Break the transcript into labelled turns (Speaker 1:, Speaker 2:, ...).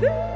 Speaker 1: Woo!